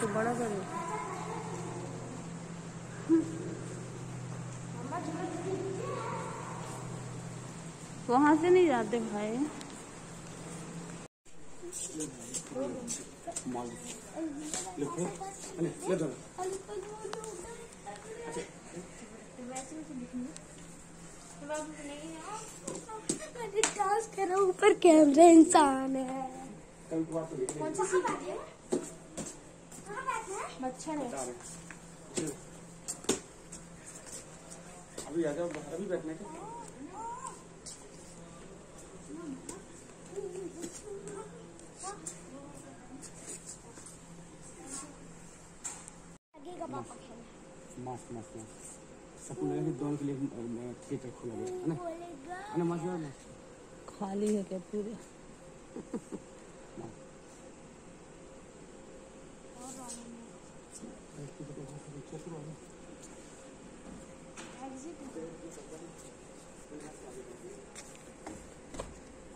तो बड़ा कर वहाँ से नहीं जाते भाई। लिखो ले दो डांस ऊपर कैमरा इंसान है। तो कौन सी सीट है मच्छर है। अभी आ जाओ अभी बैठने के। लगेगा पापा खेलना मस्त मस्त मस्त। सबको लगा कि दोनों के लिए थिएटर खोला गया है ना। है ना मस्त। खाली है क्या पूरे?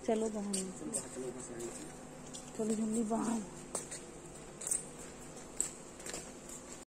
चलो बहन चलो जल्दी बाहर।